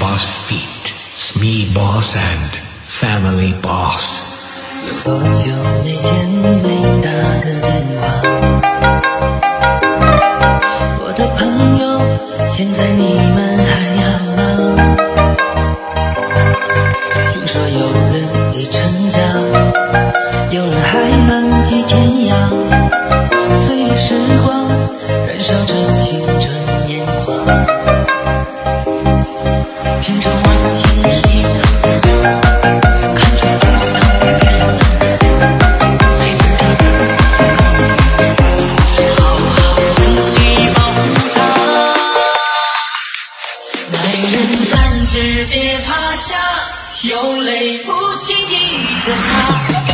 bossfeetsmebossandfamilyboss 多久没见没打个电话我的朋友现在你们还好吗？听说有人已成家有人还浪迹天涯岁月时光燃烧着情有泪不轻易的擦。